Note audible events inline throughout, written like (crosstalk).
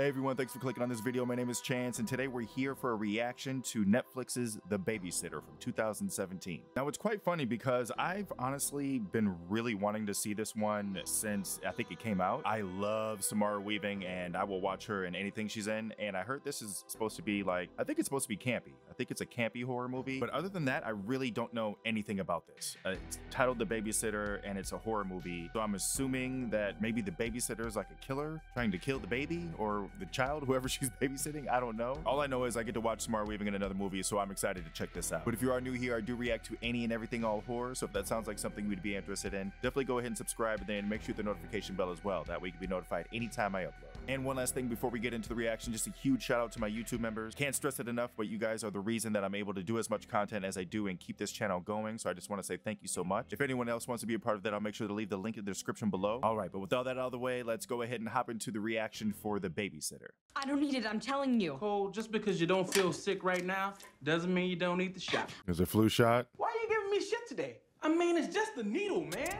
Hey everyone, thanks for clicking on this video. My name is Chance, and today we're here for a reaction to Netflix's The Babysitter from 2017. Now, it's quite funny because I've honestly been really wanting to see this one since I think it came out. I love Samara Weaving, and I will watch her in anything she's in, and I heard this is supposed to be like, I think it's supposed to be campy. I think it's a campy horror movie, but other than that, I really don't know anything about this. Uh, it's titled The Babysitter, and it's a horror movie, so I'm assuming that maybe the babysitter is like a killer trying to kill the baby, or the child, whoever (laughs) she's babysitting. I don't know. All I know is I get to watch Samara Weaving in another movie, so I'm excited to check this out. But if you are new here, I do react to any and everything all horror, so if that sounds like something you'd be interested in, definitely go ahead and subscribe and then make sure the notification bell as well. That way you can be notified anytime I upload. And one last thing before we get into the reaction, just a huge shout out to my YouTube members. Can't stress it enough, but you guys are the reason that I'm able to do as much content as I do and keep this channel going. So I just want to say thank you so much. If anyone else wants to be a part of that, I'll make sure to leave the link in the description below. All right, but with all that out of the way, let's go ahead and hop into the reaction for the babysitter. I don't need it, I'm telling you. Cole, just because you don't feel sick right now doesn't mean you don't need the shot. There's a flu shot. Why are you giving me shit today? I mean, it's just a needle, man.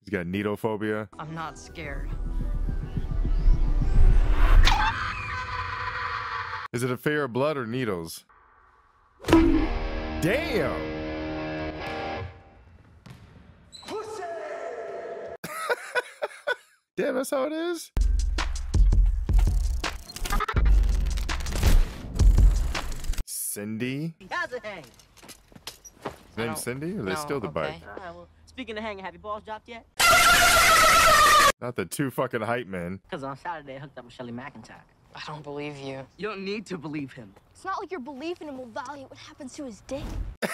He's got needle phobia. I'm not scared. Is it a fear of blood or needles? Damn! (laughs) Damn, that's how it is? Cindy? How's it hang? His name's Cindy? Or they no, still the bike? okay. All right, well, speaking of hanging, have your balls dropped yet? Not the two fucking hype men. Because on Saturday, I hooked up with Shelly McIntyre. I don't believe you. You don't need to believe him. It's not like your belief in him will validate what happens to his dick. (laughs)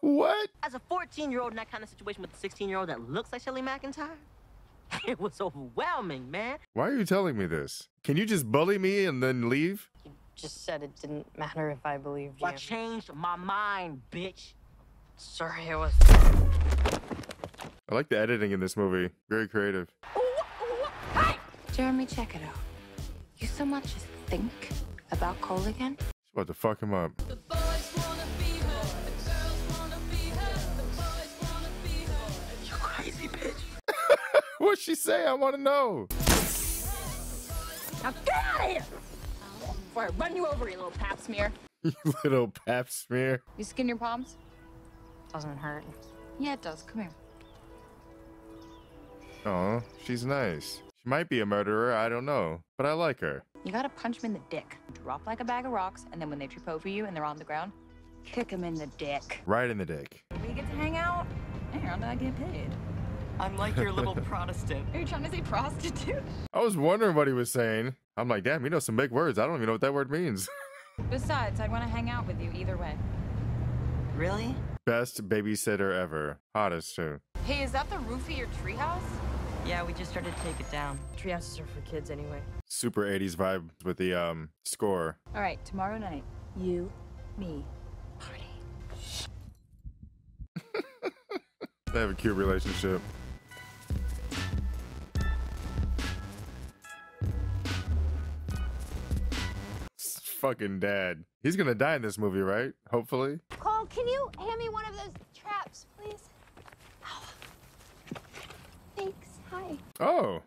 What? As a 14-year-old in that kind of situation with a 16-year-old that looks like Shelly McIntyre, (laughs) it was overwhelming, man. Why are you telling me this? Can you just bully me and then leave? You just said it didn't matter if I believed you. I changed my mind, bitch. Sorry, it was. I like the editing in this movie. Very creative. Ooh, ooh, hey! Jeremy, check it out. You so much as think about Cole again? She's about to fuck him up. You crazy bitch. (laughs) What'd she say? I want to know. Now get out of here! Before I run you over, you little pap smear. You (laughs) little pap smear. You skin your palms? Doesn't hurt. Yeah, it does. Come here. Oh, she's nice. She might be a murderer, I don't know. But I like her. You gotta punch him in the dick. Drop like a bag of rocks, and then when they trip over you and they're on the ground, kick him in the dick. Right in the dick. We get to hang out, and I get paid. I'm like your little Protestant. Are you trying to say prostitute? I was wondering what he was saying. I'm like, damn, you know some big words. I don't even know what that word means. (laughs) Besides, I'd want to hang out with you either way. Really? Best babysitter ever. Hottest too. Hey, is that the roof of your treehouse? Yeah, we just started to take it down. Treehouses are for kids anyway. Super 80s vibe with the um score. All right, tomorrow night, you, me, party. (laughs) They have a cute relationship. Fucking dad. He's gonna die in this movie, right? Hopefully. Cole, can you hand me one of those traps, please? Ow. Thanks. Hi. Oh,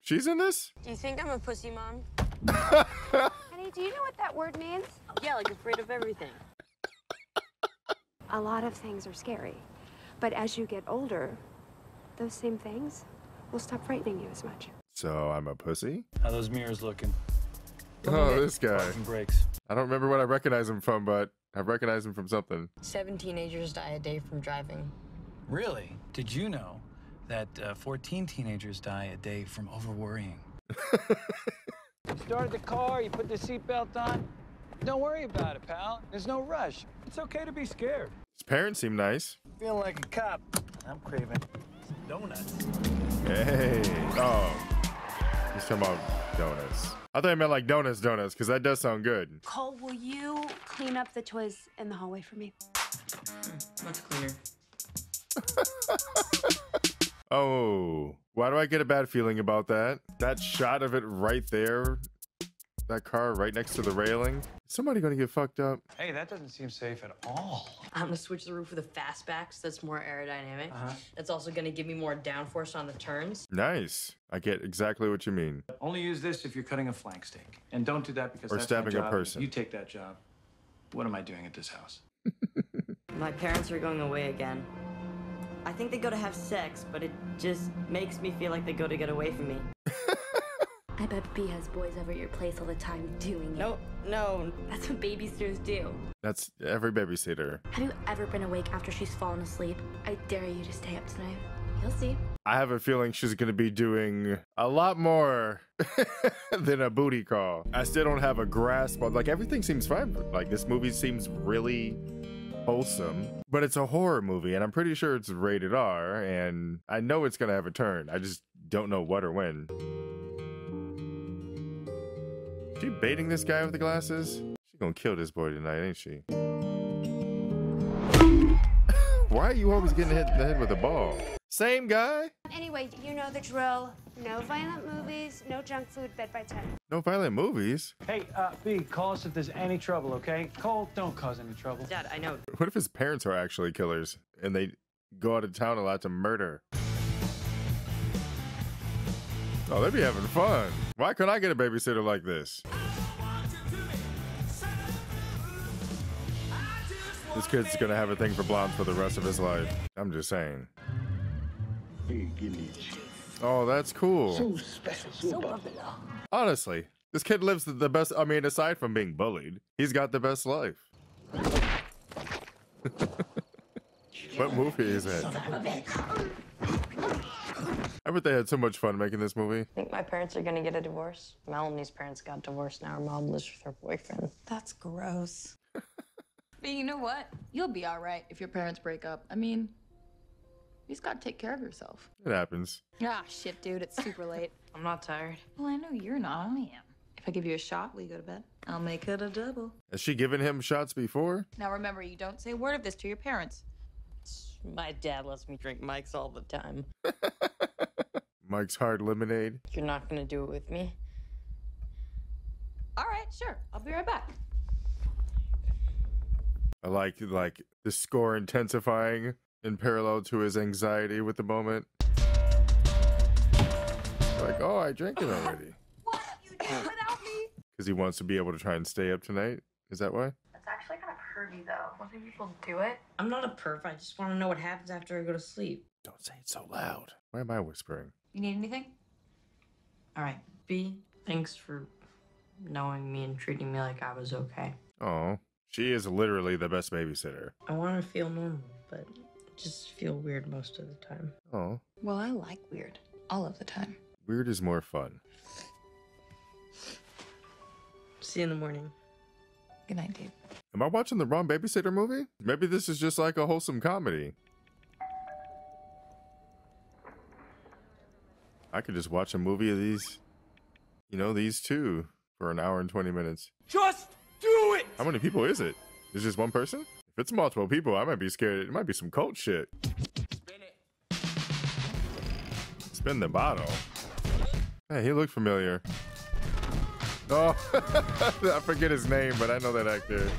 she's in this? Do you think I'm a pussy mom? (laughs) Honey, do you know what that word means? Yeah, like afraid of everything. A lot of things are scary. But as you get older, those same things will stop frightening you as much. So I'm a pussy? How those mirrors looking? Oh, this guy. Fucking. I don't remember what I recognize him from, but I recognize him from something. Seven teenagers die a day from driving. Really? Did you know that uh, 14 teenagers die a day from overworrying? (laughs) you started the car, you put the seatbelt on. Don't worry about it, pal. There's no rush. It's okay to be scared. His parents seem nice. Feeling like a cop. I'm craving some donuts. Hey. Oh. He's talking about donuts. I thought he meant like donuts, donuts, because that does sound good. Cole, will you clean up the toys in the hallway for me? Hmm, much cleaner. (laughs) Oh, why do I get a bad feeling about that? That shot of it right there, that car right next to the railing, Somebody gonna get fucked up. Hey, that doesn't seem safe at all. I'm gonna switch the roof with a fastbacks that's more aerodynamic. Uh-huh. That's also gonna give me more downforce on the turns. Nice. I get exactly what you mean. Only use this if you're cutting a flank steak. And don't do that because Or that's my stabbing a person. You take that job. What am I doing at this house? (laughs) My parents are going away again. I think they go to have sex, but it just makes me feel like they go to get away from me. I bet B has boys over at your place all the time doing it. No, no. That's what babysitters do. That's every babysitter. Have you ever been awake after she's fallen asleep? I dare you to stay up tonight. You'll see. I have a feeling she's gonna be doing a lot more (laughs) than a booty call. I still don't have a grasp on like everything seems fine. Like this movie seems really wholesome, but it's a horror movie, and I'm pretty sure it's rated R, and I know it's gonna have a turn. I just don't know what or when. She baiting this guy with the glasses? She gonna kill this boy tonight, ain't she? (laughs) Why are you always getting hit in the head with a ball? Same guy? Anyway, you know the drill. No violent movies, no junk food, bed by 10. No violent movies. Hey, uh, B, call us if there's any trouble, okay? Cole, don't cause any trouble. Dad, I know. What if his parents are actually killers and they go out of town a lot to murder? Oh, they'd be having fun. Why couldn't I get a babysitter like this? This kid's gonna have a thing for blondes for the rest of his life. I'm just saying. Oh, that's cool. Honestly, this kid lives the best. I mean, aside from being bullied, he's got the best life. (laughs) what movie is it? I bet they had so much fun making this movie. I think my parents are gonna get a divorce. Melanie's parents got divorced. Now her mom lives with her boyfriend. That's gross. (laughs) but you know what? You'll be all right if your parents break up. I mean, you just gotta take care of yourself. It happens. Ah, shit, dude, it's super late. (laughs) I'm not tired. Well, I know you're not. I am. If I give you a shot, will you go to bed? I'll make it a double. Has she given him shots before? Now remember, you don't say a word of this to your parents. My dad lets me drink Mike's all the time. (laughs) Mike's Hard Lemonade. You're not gonna do it with me? All right, sure. I'll be right back. I like like the score intensifying in parallel to his anxiety with the moment. Like, oh, I drank it already. (laughs) What have you done without me? (laughs) Because he wants to be able to try and stay up tonight. Is that why? That's actually kind of pervy, though. Most people do it. I'm not a perv. I just want to know what happens after I go to sleep. Don't say it so loud. Why am I whispering? You need anything? All right, B. Thanks for knowing me and treating me like I was okay. Oh, she is literally the best babysitter. I want to feel normal, but I just feel weird most of the time. Oh, Well, I like weird all of the time. weird is more fun. See you in the morning. Good night, dude. Am I watching the wrong babysitter movie? Maybe this is just like a wholesome comedy. I could just watch a movie of these, you know, these two for an hour and 20 minutes. Just do it! How many people is it? Is just one person? If it's multiple people, I might be scared. It might be some cult shit. Spin it. Spin the bottle. Hey, he looked familiar. Oh, (laughs) I forget his name, but I know that actor.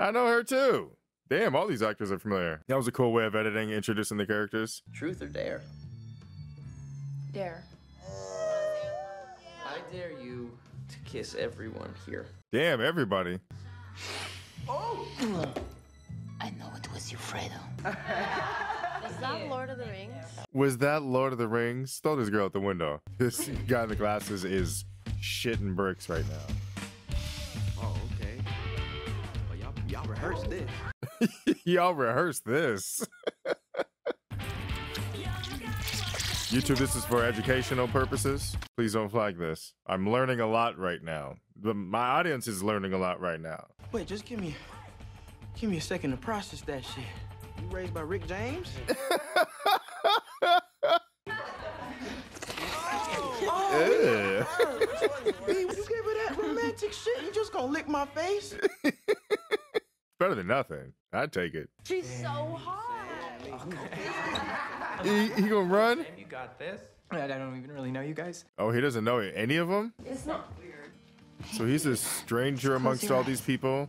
I know her too. Damn, all these actors are familiar. That was a cool way of editing, introducing the characters. Truth or dare? Dare. I dare you to kiss everyone here. Damn, everybody. Oh! I know it was you, Fredo. Is that Lord of the Rings? Was that Lord of the Rings? Throw this girl out the window. This guy in the glasses is shitting bricks right now. Oh, okay. Well, y'all, y'all rehearsed this. (laughs) Y'all rehearsed this. (laughs) YouTube, this is for educational purposes. Please don't flag this. I'm learning a lot right now. The, my audience is learning a lot right now. Wait, just give me, give me a second to process that shit. You raised by Rick James? Ew. B, when you gave her that romantic shit, you just gonna lick my face? (laughs) Better than nothing. I'd take it. She's so hot. He, he gonna run? You got this. I don't even really know you guys. Oh, he doesn't know any of them? It's not weird. So he's a stranger amongst your all these people?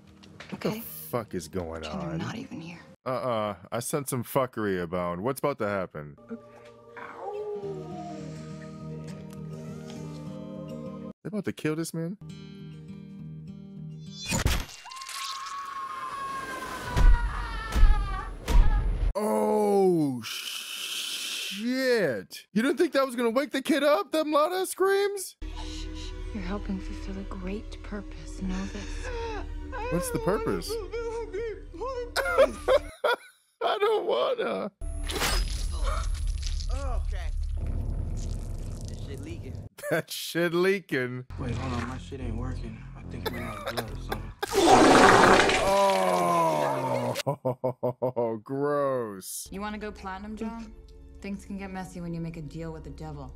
What Okay. the fuck is going Pretend they're on? not even here. Uh-uh. I sense some fuckery about. What's about to happen? They about to kill this man? Oh shit! You didn't think that was gonna wake the kid up? Them loud ass screams? You're helping fulfill a great purpose. Know this. What's the purpose? (laughs) I don't wanna. Oh, okay. This shit leaking. That shit leaking. Wait, hold on. My shit ain't working. I think it ran out of blood or something. Oh, (laughs) gross. You want to go platinum, John? Things can get messy when you make a deal with the devil.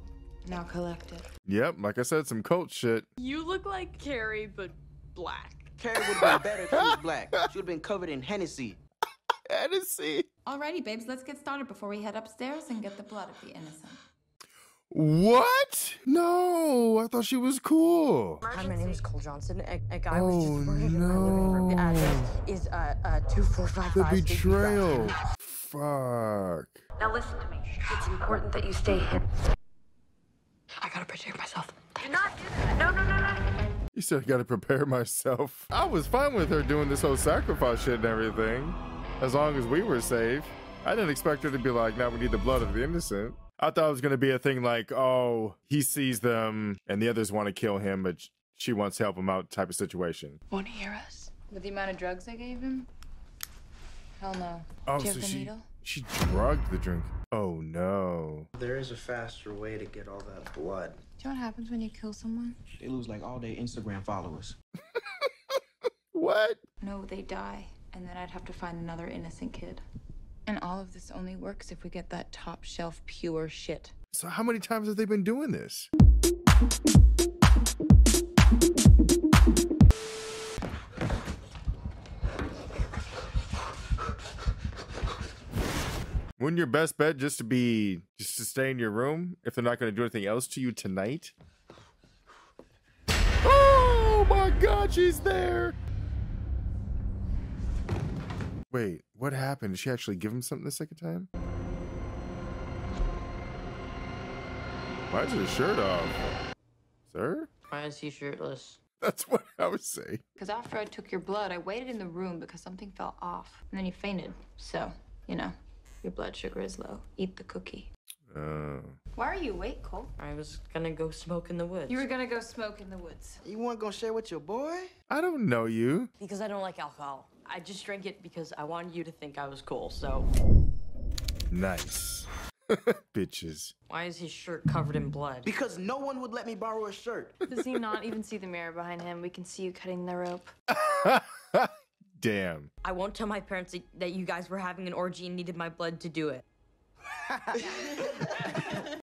Now collect it. Yep, like I said, some cult shit. You look like Carrie, but black. Carrie would have been better if she was black. She would have been covered in Hennessy. (laughs) Hennessy. Alrighty, babes, let's get started before we head upstairs and get the blood of the innocent. What? No, I thought she was cool. Hi, my name is Cole Johnson. A, a guy was Oh, just murdered in my living room. The address is uh, uh, 2455 The Big Beach Drive. betrayal. Fuck. Now listen to me. It's important that you stay hidden. I gotta protect myself. Do not do that. No, no, no, no. You said I gotta prepare myself. I was fine with her doing this whole sacrifice shit and everything, as long as we were safe. I didn't expect her to be like, now we need the blood of the innocent. I thought it was gonna be a thing like, oh, he sees them and the others want to kill him, but she wants to help him out type of situation. Wanna hear us? With the amount of drugs I gave him? Hell no. Oh, Do you so have the she needle? she drugged the drink. Oh no. There is a faster way to get all that blood. Do you know what happens when you kill someone? They lose like all their Instagram followers. (laughs) What? No, they die. And then I'd have to find another innocent kid. And all of this only works if we get that top shelf pure shit. So how many times have they been doing this? Wouldn't your best bet just to be just to stay in your room if they're not going to do anything else to you tonight? Oh my God, she's there! Wait, what happened? Did she actually give him something the second time? Why is his shirt off? Sir? Why is he shirtless? (laughs) That's what I would say. Because after I took your blood, I waited in the room because something felt off. And then you fainted. So, you know, your blood sugar is low. Eat the cookie. Uh, Why are you awake, Cole? I was gonna go smoke in the woods. You were gonna go smoke in the woods. You weren't gonna share with your boy? I don't know you. Because I don't like alcohol. I just drank it because I wanted you to think I was cool, so. Nice. (laughs) Bitches. Why is his shirt covered in blood? Because no one would let me borrow a shirt. Does he not even see the mirror behind him? We can see you cutting the rope. (laughs) Damn. I won't tell my parents that- that you guys were having an orgy and needed my blood to do it. (laughs)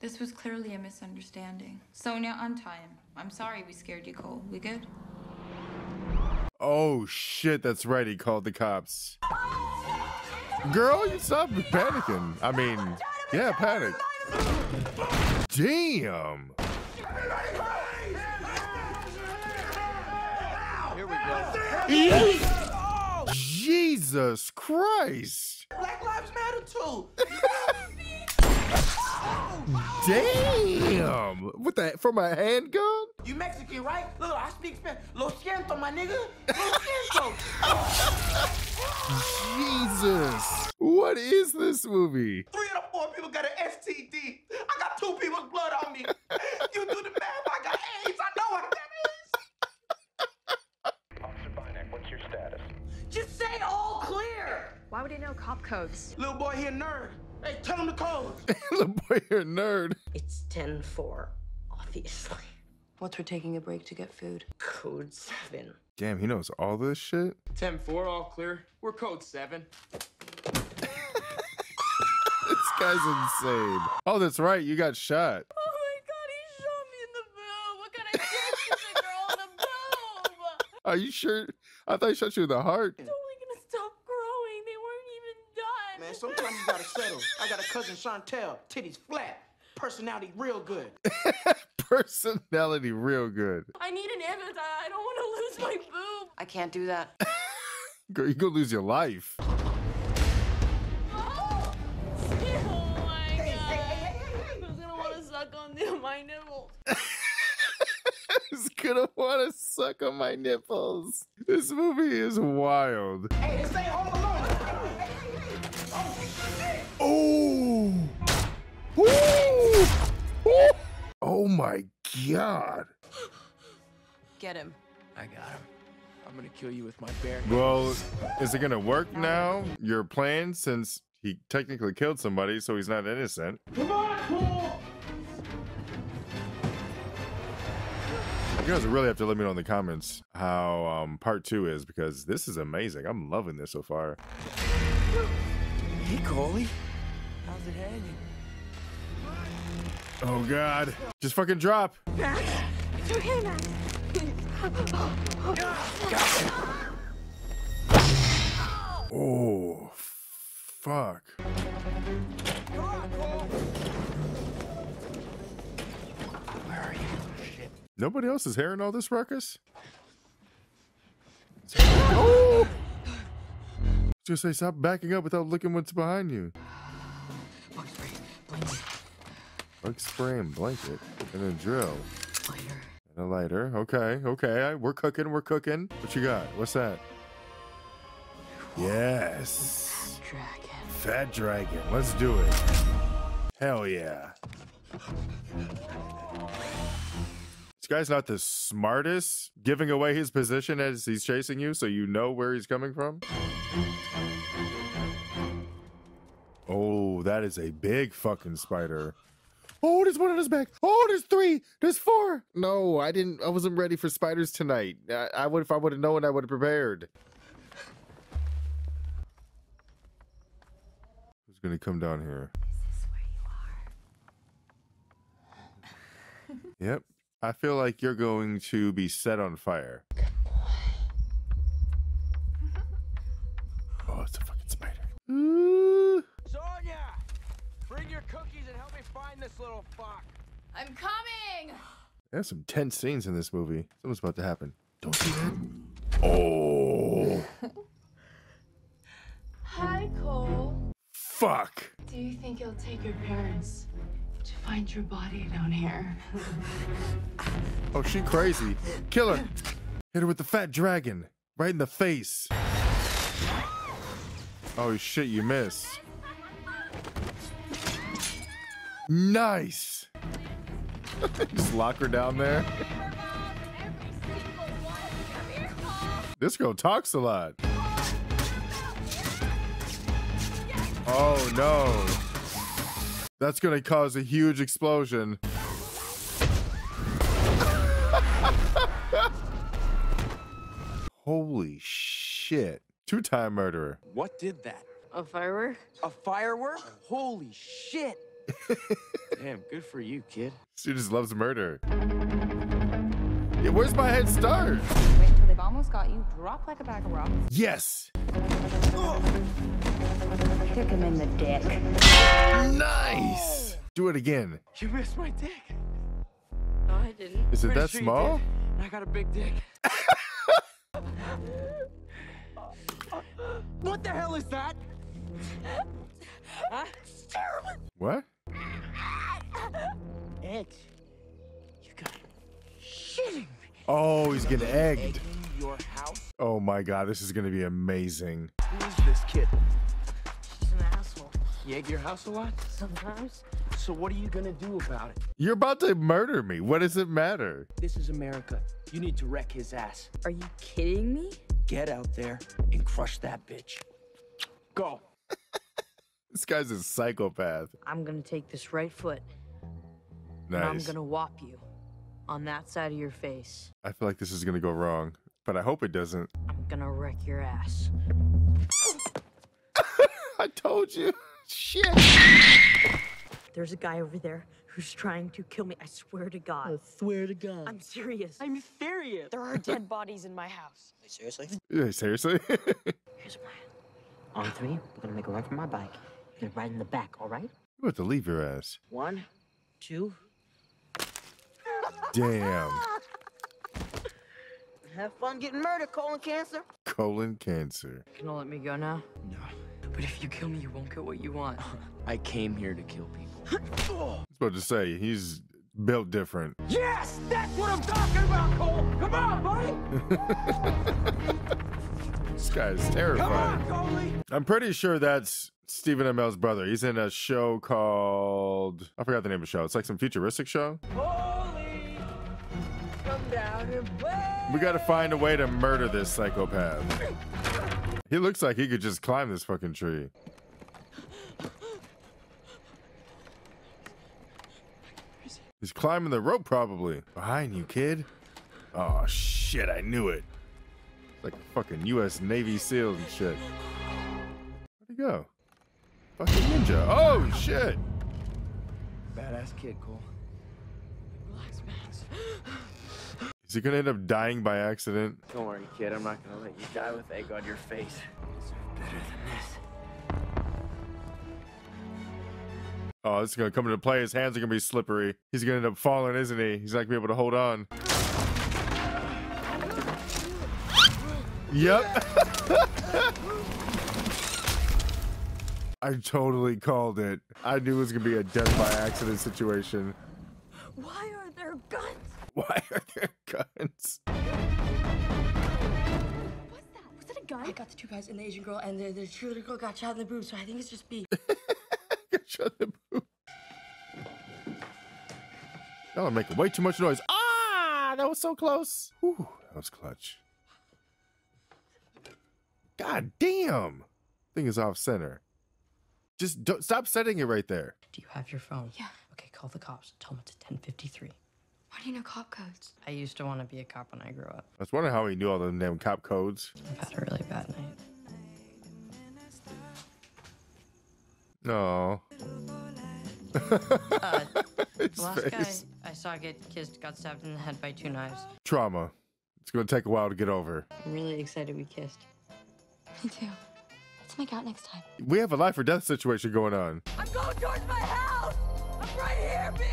This was clearly a misunderstanding. Sonia, untie him. I'm sorry we scared you, Cole. We good? Oh shit, that's right. He called the cops. Girl, you stop panicking. I mean, yeah, panic. Damn. Jesus Christ. Black Lives Matter too. Damn. What the from a handgun? You Mexican, right? Look, I speak Spanish. Lo siento, my nigga. Lo siento. Jesus. What is this movie? Three out of the four people got an STD. I got two people's blood on me. You do the math. I got AIDS. I know I got AIDS. Just say all clear! Why would he know cop codes? Little boy here, nerd. Hey, tell him the code. (laughs) Little boy, you're a nerd. It's 10 4, obviously. What's for taking a break to get food? Code 7. Damn, he knows all this shit. 10-4, all clear. We're code 7. (laughs) This guy's insane. Oh, that's right. You got shot. Oh my god, he shot me in the boob! What kind of dick is a girl in the boob? Are you sure? I thought he shot you in the heart. It's only gonna stop growing. They weren't even done. Man, sometimes you gotta settle. I got a cousin, Chantel. Titties flat. personality real good. (laughs) Personality real good. I need an ambulance. I I don't want to lose my boob. I can't do that. (laughs) Girl, you gonna lose your life. Oh my god. Who's gonna want to suck on my nipple? Is (laughs) gonna want to suck on my nipples. This movie is wild. Hey, this ain't home alone. Oh. Ooh. Ooh. Oh my god. Get him. I got him. I'm gonna kill you with my bare hands. Well, is it gonna work now? Your plan, since he technically killed somebody, so he's not innocent. Come on, Cole. You guys really have to let me know in the comments how um, part two is because this is amazing. I'm loving this so far. Hey, Coley. How's it hanging? Oh god. Just fucking drop. Max, It's okay, Max. Oh fuck. Come on, Cole. Where are you? Shit. Nobody else is hearing all this ruckus? Oh! (laughs) Just say stop backing up without looking what's behind you. Bug spray and blanket and a drill. Lighter. And a lighter. Okay, okay. We're cooking, we're cooking. What you got? What's that? Yes. Fat Dragon. Fat dragon. Let's do it. Hell yeah. This guy's not the smartest, giving away his position as he's chasing you so you know where he's coming from. Oh, that is a big fucking spider. Oh, there's one on his back. Oh, there's three. There's four. No, I didn't. I wasn't ready for spiders tonight. I, I would, if I would have known, I would have prepared. Who's gonna come down here? (laughs) Yep. I feel like you're going to be set on fire. Oh, it's a fucking spider. Ooh. Sonia! Bring your cookies and help this little fuck. I'm coming. There's some tense scenes in this movie. Something's about to happen. Don't do that. Oh, (laughs) Hi, Cole. fuck. Do you think it'll take your parents to find your body down here? (laughs) Oh, she crazy. Kill her. Hit her with the fat dragon. Right in the face. Oh shit, you miss. Nice. (laughs) Just lock her down there. This girl talks a lot. Oh no. That's gonna cause a huge explosion. (laughs) Holy shit. Two time murderer. What did that? A firework? A firework? Holy shit. Damn, good for you, kid. She just loves murder. Yeah, where's my head start? Wait till they've almost got you. Drop like a bag of rocks. Yes. Kick him in the dick. Nice. Do it again. You missed my dick. No, I didn't. Is it Pretty that sure small? And I got a big dick. (laughs) what the hell is that? It's (laughs) terrible. What? Eggs. You got shitting me. Oh, he's getting egged. Your house? Oh my god, this is gonna be amazing. Who is this kid? She's an asshole. You egg your house a lot? Sometimes. So what are you gonna do about it? You're about to murder me. What does it matter? This is America. You need to wreck his ass. Are you kidding me? Get out there and crush that bitch. Go. (laughs) This guy's a psychopath. I'm gonna take this right foot and I'm gonna whop you on that side of your face. I feel like this is gonna go wrong, but I hope it doesn't. I'm gonna wreck your ass. (laughs) I told you. Shit. There's a guy over there who's trying to kill me. I swear to God. I swear to God. I'm serious. I'm serious. There are dead (laughs) bodies in my house. Seriously? Yeah, seriously? (laughs) Here's a plan. On three, we're gonna make a run for my bike. You're gonna ride in the back, all right? you have to leave your ass. One, Two. Damn. Have fun getting murdered, colon cancer. Colon cancer. Can you gonna let me go now? No. But if you kill me, you won't get what you want. I came here to kill people. (gasps) I was about to say, he's built different. Yes, that's what I'm talking about, Cole. Come on, buddy. (laughs) This guy is terrifying. Come on, Coley. I'm pretty sure that's Stephen Amell's brother. He's in a show called I forgot the name of the show. It's like some futuristic show. Coley, We got to find a way to murder this psychopath. He looks like he could just climb this fucking tree. He's climbing the rope probably. Behind you, kid. Oh shit, I knew it. Like fucking US Navy SEAL and shit. Where'd he go? Fucking ninja. Oh shit. Badass kid, Cole. Relax, Max. Is he gonna end up dying by accident? Don't worry, kid. I'm not gonna let you die with egg on your face. Better than this. Oh, this is gonna come into play. His hands are gonna be slippery. He's gonna end up falling, isn't he? He's not gonna be able to hold on. Yep. (laughs) I totally called it. I knew it was gonna be a death by accident situation. Why are there guns? (laughs) Why are there guns? Was that a gun? I got the two guys and the Asian girl, and the, the cheerleader girl got shot in the boob, so I think it's just B. (laughs) Shut the boob. Y'all are making way too much noise. Ah, that was so close. Whew, that was clutch. God damn. Thing is off center. Just don't, stop setting it right there. Do you have your phone? Yeah. Okay, call the cops. Tell them it's 1053. Why do you know cop codes? I used to want to be a cop when I grew up. I was wondering how he knew all the damn cop codes. I've had a really bad night. No. (laughs) Uh, (laughs) His last face. guy I saw get kissed got stabbed in the head by two knives. Trauma. It's gonna take a while to get over. I'm really excited we kissed. Me too. Let's make out next time. We have a life or death situation going on. I'm going towards my house. I'm right here, B.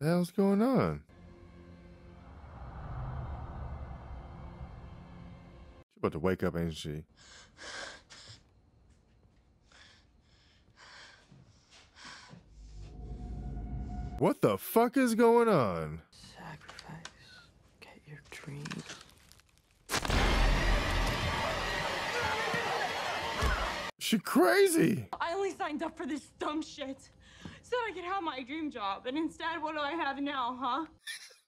The hell's going on? She's about to wake up, ain't she? What the fuck is going on? Sacrifice. Get your dreams. She crazy. I only signed up for this dumb shit so I could have my dream job, and instead, what do I have now, huh?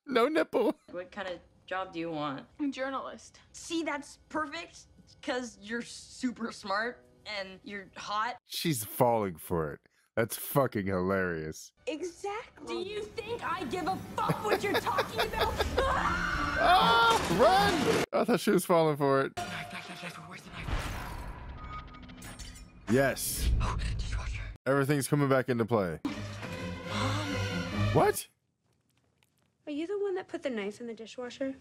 No nipple. What kind of job do you want? I'm a journalist. See, that's perfect. Because you're super smart and you're hot. She's falling for it. That's fucking hilarious. Exactly. Do you think I give a fuck what you're talking about? (laughs) Ah, run! I thought she was falling for it. Where's the knife? Yes. Oh, dishwasher. Everything's coming back into play. What? Are you the one that put the knife in the dishwasher?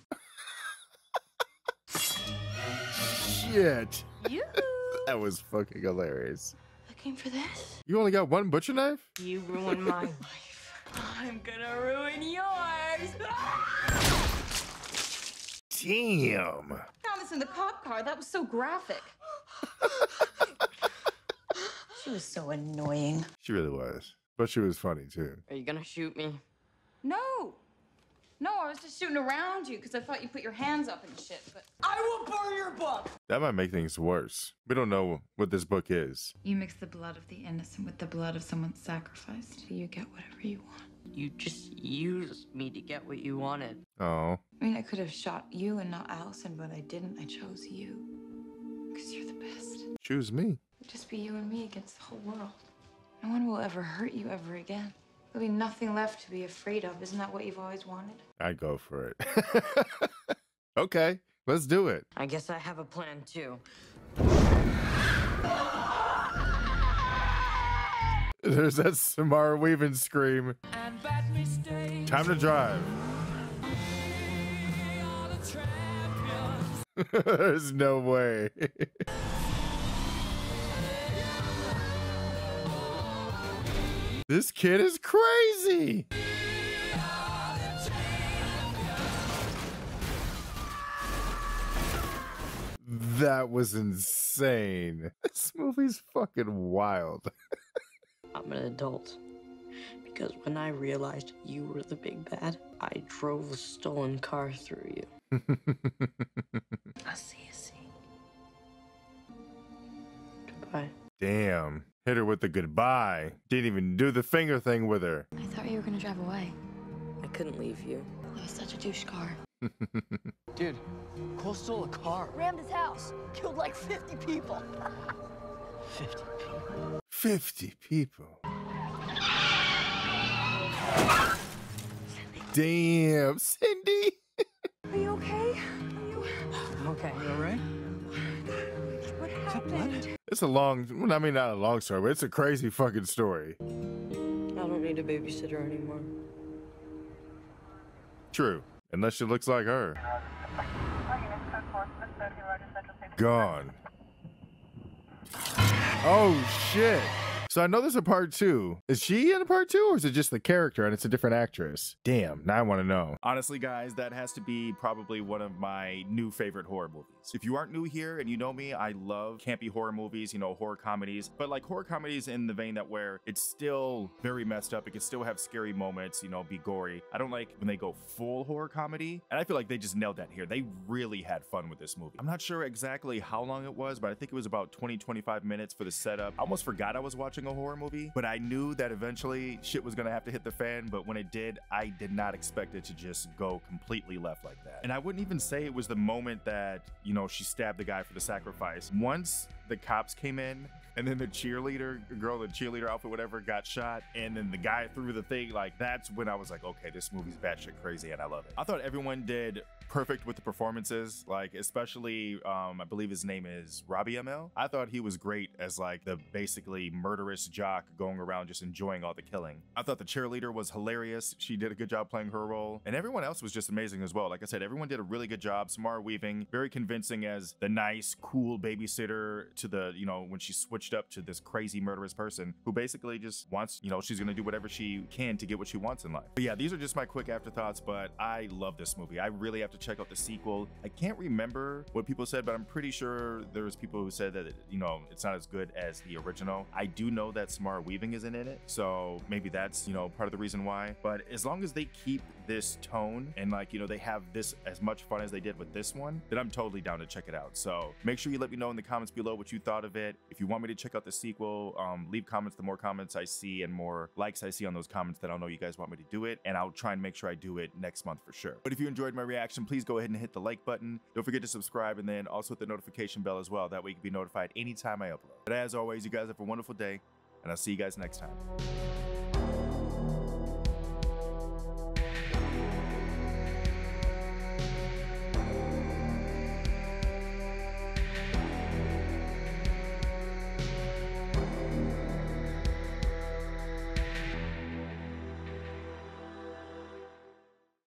Shit. You. (laughs) That was fucking hilarious. Looking for this? You only got one butcher knife? You ruined my life. (laughs) I'm gonna ruin yours. Damn. Found this in the cop car. That was so graphic. (laughs) she was so annoying. She really was. But she was funny too. Are you gonna shoot me? No. No, I was just shooting around you because I thought you put your hands up and shit, but I will burn your book. That might make things worse. We don't know what this book is. You mix the blood of the innocent with the blood of someone sacrificed. You get whatever you want. You just used me to get what you wanted. Oh. I mean, I could have shot you and not Allison, but I didn't. I chose you. Because you're the best. Choose me. It'd just be you and me against the whole world. No one will ever hurt you ever again. There'll be nothing left to be afraid of. Isn't that what you've always wanted? I'd go for it. (laughs) okay, let's do it. I guess I have a plan too. There's that Samara Weaving scream. Time to drive. (laughs) There's no way. (laughs) This kid is crazy. That was insane. This movie's fucking wild. (laughs) I'm an adult. Because when I realized you were the big bad, I drove a stolen car through you. (laughs) I'll see you soon. Goodbye. Damn. Hit her with the goodbye. Didn't even do the finger thing with her. I thought you were gonna drive away. I couldn't leave you. It was such a douche car. (laughs) Dude, Cole stole a car. Rammed his house. Killed like 50 people. (laughs) 50 people. 50 people. Damn, Cindy. Are you okay? Are you... Okay, you alright? What happened? It's a long, well, I mean, not a long story, but it's a crazy fucking story. I don't need a babysitter anymore. True. Unless she looks like her. Gone. Oh, shit. So I know there's a part two. Is she in a part two, or is it just the character and it's a different actress? Damn, now I want to know. Honestly, guys, that has to be probably one of my new favorite horror movies. If you aren't new here and you know me, I love campy horror movies, you know, horror comedies, but like horror comedies in the vein that where it's still very messed up. It can still have scary moments, you know, be gory. I don't like when they go full horror comedy, and I feel like they just nailed that here. They really had fun with this movie. I'm not sure exactly how long it was, but I think it was about 20, 25 minutes for the setup. I almost forgot I was watching a horror movie, but I knew that eventually shit was gonna have to hit the fan. But when it did, I did not expect it to just go completely left like that. And I wouldn't even say it was the moment that, you know, she stabbed the guy for the sacrifice. Once the cops came in and then the cheerleader girl, the cheerleader outfit, whatever, got shot, and then the guy threw the thing. Like that's when I was like, okay, this movie's batshit crazy, and I love it. I thought everyone did perfect with the performances, like especially, um, I believe his name is Robbie Amell. I thought he was great as like the basically murderous jock going around just enjoying all the killing. I thought the cheerleader was hilarious. She did a good job playing her role, and everyone else was just amazing as well. Like I said, everyone did a really good job. Samara Weaving, very convincing as the nice, cool babysitter to the, you know, when she switched up to this crazy murderous person who basically just wants, you know, she's gonna do whatever she can to get what she wants in life. But yeah, these are just my quick afterthoughts, but I love this movie. I really have to check out the sequel. I can't remember what people said, but I'm pretty sure there was people who said that, you know, it's not as good as the original. I do know that Samara Weaving isn't in it, so maybe that's, you know, part of the reason why. But as long as they keep this tone and like, you know, they have this as much fun as they did with this one, then I'm totally down to check it out. So make sure you let me know in the comments below you thought of it. If you want me to check out the sequel, um, leave comments. The more comments I see and more likes I see on those comments, then I'll know you guys want me to do it. And I'll try and make sure I do it next month for sure. But if you enjoyed my reaction, please go ahead and hit the like button. Don't forget to subscribe and then also hit the notification bell as well. That way you can be notified anytime I upload. But as always, you guys have a wonderful day and I'll see you guys next time.